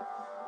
you